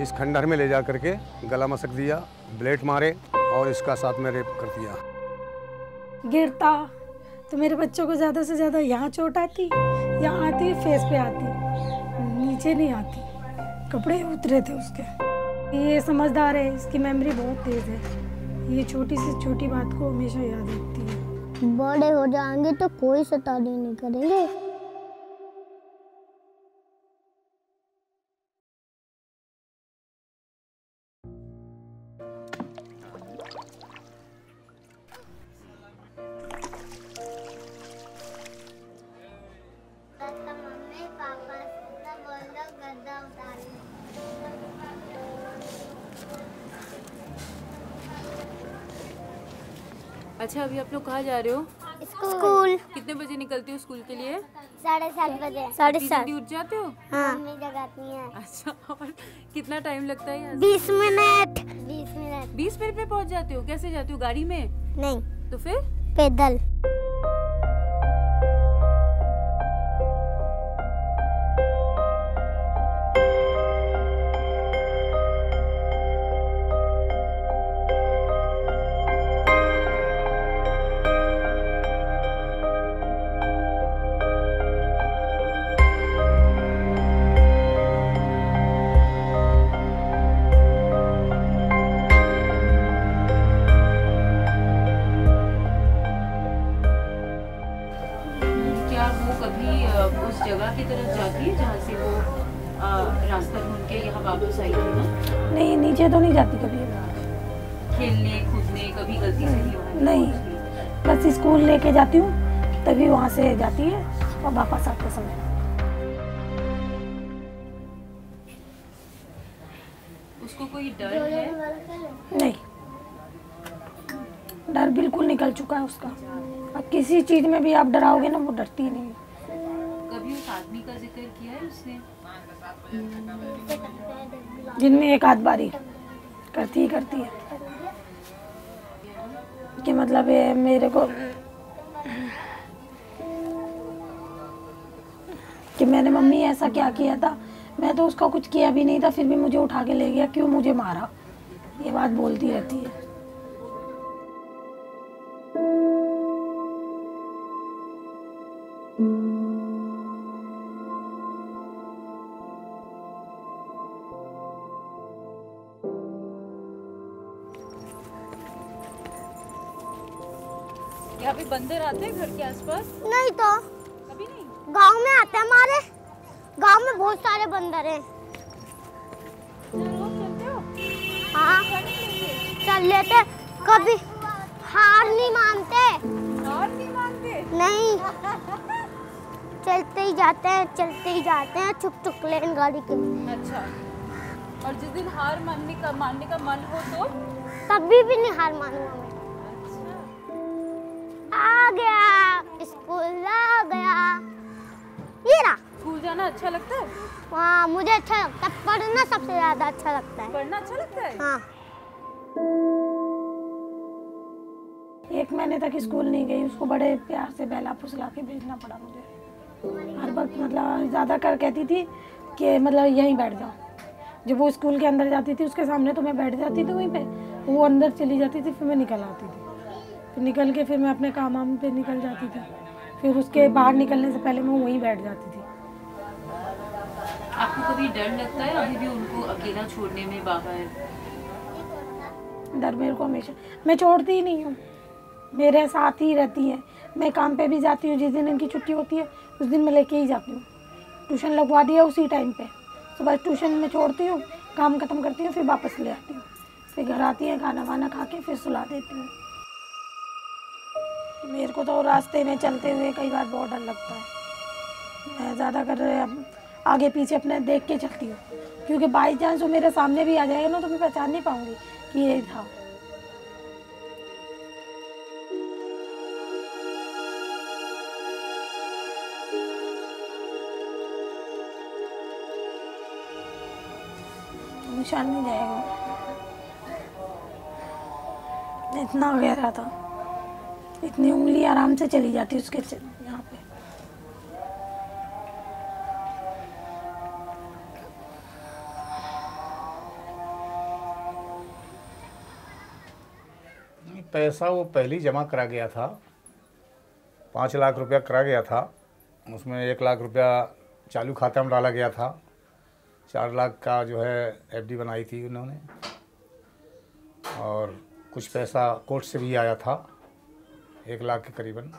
इस खंडहर में ले जा करके गला मसक दिया ब्लेड मारे और इसका साथ में रेप कर दिया। गिरता तो मेरे बच्चों को ज़्यादा से ज़्यादा यहाँ चोट आती यहाँ आती फेस पे आती नीचे नहीं आती कपड़े उतरे थे उसके। ये समझदार है इसकी मेमोरी बहुत तेज़ है। ये छोटी से छोटी बात को हमेशा याद रखती है। बड़े हो जाएँगे तो कोई शैतानी नहीं करेंगे। अच्छा अभी आप लोग कहाँ जा रहे हो? स्कूल। कितने बजे निकलती हो स्कूल के लिए? साढ़े सात बजे। साढ़े सात। उठ जाते हो? हाँ। मम्मी जगाती है। अच्छा और कितना टाइम लगता है बीस मिनट। बीस मिनट। बीस मिनट में पहुँच जाते हो? कैसे जाते हो? गाड़ी में? नहीं। तो फिर? पैदल। उस जगह की तरफ़ जाती है जहाँ से वो रास्ता ढूंढ के यहाँ वापस आई थी ना? नहीं नीचे तो नहीं जाती कभी खेलने कूदने कभी गलती से नहीं नहीं। बस स्कूल लेके जाती हूँ तभी वहाँ से जाती है और वापस आते समय। उसको कोई डर है? नहीं। डर बिल्कुल निकल चुका है उसका। अब किसी चीज़ में भी आप डराओगे ना वो डरती नहीं कभी उस का ज़िक्र किया है उसने? जिनमें एक आध बारी करती ही करती है। कि मतलब ये मेरे को कि मैंने, मम्मी, ऐसा क्या किया था? मैं तो उसका कुछ किया भी नहीं था, फिर भी मुझे उठा के ले गया, क्यों मुझे मारा? ये बात बोलती रहती है। यहाँ पे बंदर आते हैं घर के आसपास? नहीं तो। कभी नहीं? गाँव में आते हैं हमारे। गाँव में बहुत सारे बंदर हैं। चलते हो? हाँ। चल लेते। कभी हार नहीं मानते। हार नहीं मानते? नहीं। चलते ही जाते हैं चलते ही जाते हैं चुप चुप लेन गाड़ी के। अच्छा। और जिस दिन हार मानने का मानने का मन हो तो? कभी भी नहीं हार मानूँगा मैं। आ गया स्कूल आ गया। ये रहा। स्कूल जाना अच्छा लगता है? हाँ मुझे अच्छा लगता है। पढ़ना सबसे ज़्यादा अच्छा लगता है। पढ़ना अच्छा लगता है? हाँ। एक महीने तक स्कूल नहीं गई उसको बड़े प्यार से बहला फुसला के भेजना पड़ा मुझे। हर वक्त मतलब ज़्यादा कर कहती थी कि मतलब यहीं बैठ जाओ। जब वो स्कूल के अंदर जाती थी उसके सामने तो मैं बैठ जाती थी वहीं पे। वो अंदर चली जाती थी फिर मैं निकल आती थी। फिर निकल के फिर मैं अपने काम वाम पे निकल जाती थी। फिर उसके बाहर निकलने से पहले मैं वहीं बैठ जाती थी। आपको कभी डर लगता है? अभी भी उनको अकेला छोड़ने में बाबा डर मेरे को हमेशा। मैं छोड़ती ही नहीं हूँ। मेरे साथ ही रहती है। मैं काम पे भी जाती हूँ। जिस दिन इनकी छुट्टी होती है उस दिन मैं लेके ही जाती हूँ। ट्यूशन लगवा दिया उसी टाइम पे। सुबह ट्यूशन में छोड़ती हूँ काम खत्म करती हूँ फिर वापस ले आती हूँ। फिर घर आती है खाना वाना खा के फिर सुला देती हूँ। मेरे को तो रास्ते में चलते हुए कई बार बहुत डर लगता है। मैं ज़्यादा कर आगे पीछे अपने देख के चलती हूँ। क्योंकि बाई चांस वो मेरे सामने भी आ जाएगा ना तो मैं पहचान नहीं पाऊँगी कि ये था। निशान नहीं जाएगा। इतना गहरा था। इतनी उंगली आराम से चली जाती है उसके यहाँ पे। पैसा वो पहले जमा करा गया था। पाँच लाख रुपया करा गया था। उसमें एक लाख रुपया चालू खाता में डाला गया था। चार लाख का जो है एफडी बनाई थी उन्होंने। और कुछ पैसा कोर्ट से भी आया था। एक लाख के करीबन।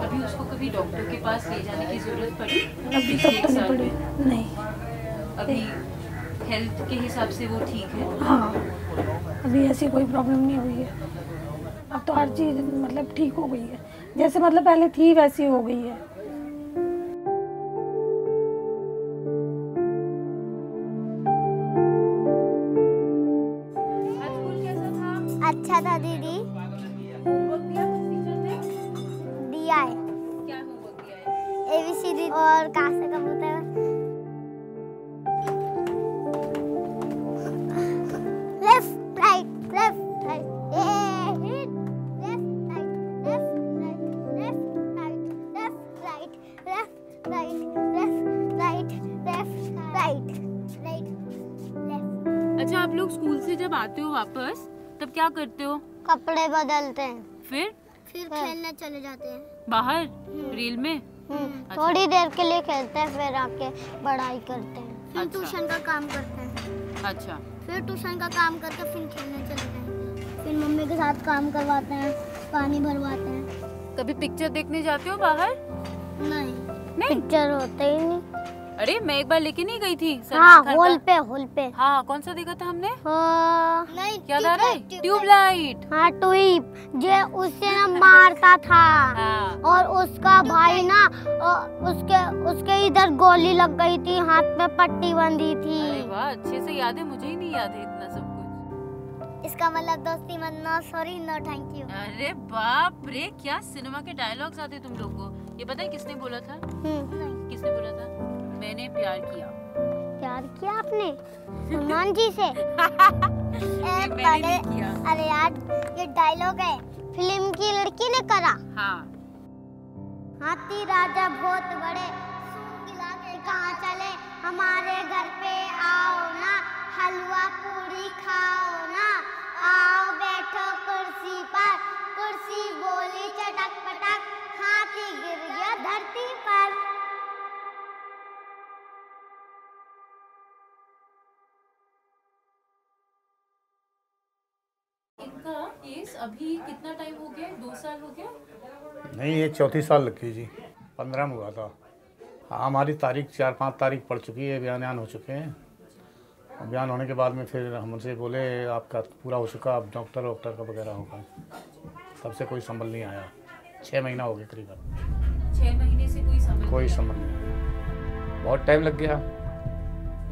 अभी उसको कभी डॉक्टर के पास ले जाने की ज़रूरत पड़ी? अभी पिछले एक तो साल में। नहीं। अभी हेल्थ के हिसाब से वो ठीक है? हाँ। अभी ऐसी कोई प्रॉब्लम नहीं हुई है। अब तो हर चीज़ मतलब ठीक हो गई है। जैसे मतलब पहले थी वैसी हो गई है। अच्छा था दीदी दिया है एबीसीडी और कासे कबूतर लेफ़्ट होता है। अच्छा आप लोग स्कूल से जब आते हो वापस तब क्या करते हो? कपड़े बदलते हैं। फिर? फिर खेलने चले जाते हैं। बाहर? रेल में? हम्म, थोड़ी देर के लिए खेलते हैं फिर आके पढ़ाई करते हैं। फिर अच्छा। ट्यूशन का काम करते हैं। अच्छा। फिर ट्यूशन का काम करके फिर खेलने चले गए फिर मम्मी के साथ काम करवाते हैं पानी भरवाते हैं। कभी पिक्चर देखने जाते हो बाहर? नहीं। नहीं पिक्चर होते ही नहीं। अरे मैं एक बार लेके नहीं गई थी हाँ हॉल का। पे हॉल पे। हाँ कौन सा देखा था हमने? हाँ। नहीं रहा है ट्यूबलाइट। हाँ ट्यूब। जो उसे ना मारता था। हाँ। और उसका भाई ना उसके उसके इधर गोली लग गई थी हाथ में पट्टी बंधी थी। वाह अच्छे से याद है मुझे ही नहीं याद है इतना सब कुछ। इसका मतलब दोस्ती मत no sorry no thank you अरे बाप रे क्या सिनेमा के डायलॉग्स आते तुम लोग को? ये पता है किसने बोला था? किसने बोला था? मैंने प्यार किया। प्यार किया आपने? सलमान जी से? ए, मैंने किया। अरे यार ये डायलॉग है। फ़िल्म की लड़की ने करा। हाँ। हाथी राजा बहुत बड़े कहाँ चले? हमारे घर पे आओ ना हलवा पूरी खाओ ना। आओ बैठो कुर्सी पर कुर्सी बोली चटक पटक हाथी गिर गया धरती पर। इनका केस अभी कितना टाइम हो गया दो साल हो गया? नहीं ये चौथी साल लगी जी। पंद्रह में हुआ था। हाँ हमारी तारीख चार पाँच तारीख पड़ चुकी है बयान बयान हो चुके हैं। बयान होने के बाद में फिर हम उनसे बोले आपका पूरा हो चुका अब डॉक्टर वॉक्टर का वगैरह होगा। तब से कोई संभल नहीं आया। छः महीना हो गया करीबन। छः महीने से कोई समझ कोई संभल नहीं बहुत टाइम लग गया।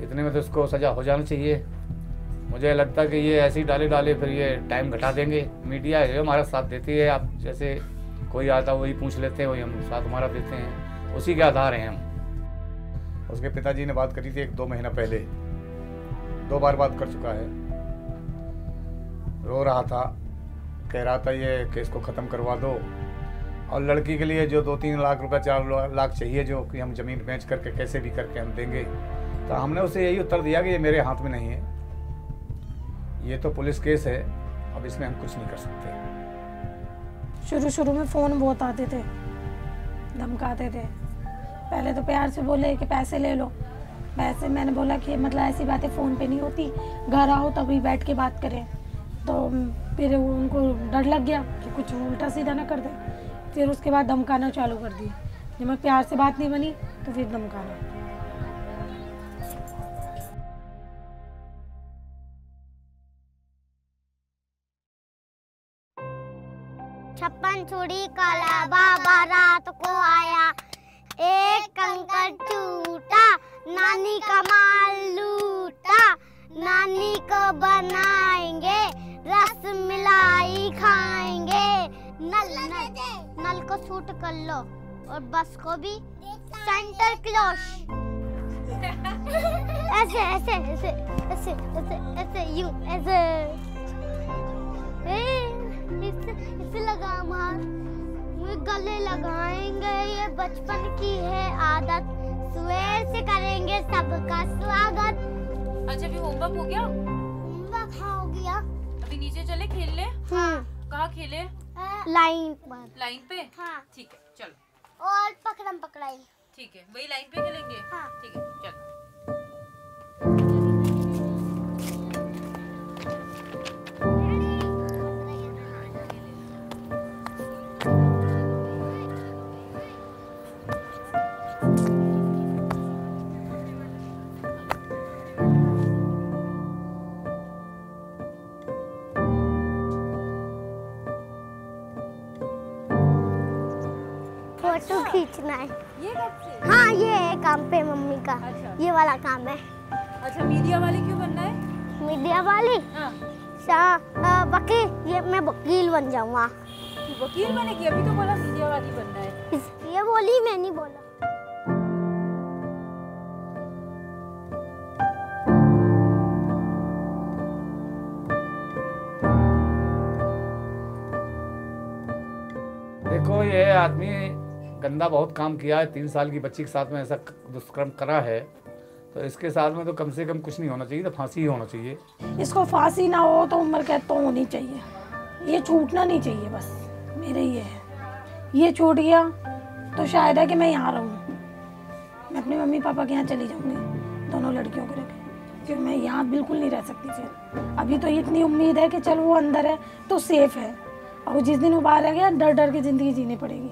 इतने में तो उसको सज़ा हो जानी चाहिए। मुझे लगता है कि ये ऐसे ही डाले डाले फिर ये टाइम घटा देंगे। मीडिया है, हमारा साथ देती है। आप जैसे कोई आता वही पूछ लेते हैं, वही हम साथ हमारा देते हैं। उसी के आधार हैं हम। उसके पिताजी ने बात करी थी एक दो महीना पहले। दो बार बात कर चुका है। रो रहा था। कह रहा था, ये केस को ख़त्म करवा दो। और लड़की के लिए जो दो तीन लाख रुपए चार लाख चाहिए जो कि हम ज़मीन बेच करके, कैसे भी करके हम देंगे। तो हमने उसे यही उत्तर दिया कि ये मेरे हाथ में नहीं है। ये तो पुलिस केस है, अब इसमें हम कुछ नहीं कर सकते। शुरू शुरू में फ़ोन बहुत आते थे, धमकाते थे। पहले तो प्यार से बोले कि पैसे ले लो। पैसे मैंने बोला कि मतलब ऐसी बातें फ़ोन पे नहीं होती, घर आओ तभी बैठ के बात करें। तो फिर उनको डर लग गया कि कुछ उल्टा सीधा ना कर दे। फिर उसके बाद धमकाना चालू कर दिए। जब मैं प्यार से बात नहीं बनी तो फिर धमकाना। छुरी काला बाबा रात को आया। एक कंकर टूटा, नानी का माल लूटा। नानी को बनाएँगे, रस मिलाई खाएँगे। नल नल नल को सूट कर लो और बस को भी सेंटर क्लोज। ऐसे ऐसे ऐसे ऐसे ऐसे ऐसे यूँ, ऐसे। इसे इसे लगा मुझे गले लगाएँगे ये बचपन की है आदत। स्वेर से करेंगे सबका स्वागत। अच्छा अभी होमवर्क हो गया? होमवर्क हाँ हो गया। अभी नीचे चले खेलने? हम्म कहाँ खेले? लाइन पर। लाइन पे? हाँ। ठीक है चलो। और पकड़म पकड़ाई। ठीक है वही लाइन पे खेलेंगे? हाँ। ठीक है चलो। फ़ोटो खींचना है। ये हाँ ये है काम पे मम्मी का। अच्छा। ये वाला काम है। अच्छा मीडिया वाले क्यों बनना है? मीडिया वाली? हाँ। सा- वकील ये मैं वकील बन जाऊँगा। तू वकील बनेगी अभी तो बोला मीडिया वाली बनना है? ये बोली मैं नहीं बोला। देखो ये आदमी गंदा बहुत काम किया है, तीन साल की बच्ची के साथ में ऐसा दुष्कर्म करा है तो इसके साथ में तो कम से कम कुछ नहीं होना चाहिए तो फांसी ही होना चाहिए। इसको फांसी ना हो तो उम्र कैद तो होनी चाहिए। ये छूटना नहीं चाहिए बस, मेरे ये है। ये छूट गया तो शायद है कि मैं यहाँ रहूँ। मैं अपने मम्मी पापा के यहाँ चली जाऊँगी, दोनों लड़कियों को लेकर। क्योंकि मैं यहाँ बिल्कुल नहीं रह सकती फिर अभी तो इतनी उम्मीद है कि चल वो अंदर है तो सेफ़ है। और जिस दिन वो बाहर रह गया डर डर के ज़िंदगी जीनी पड़ेगी।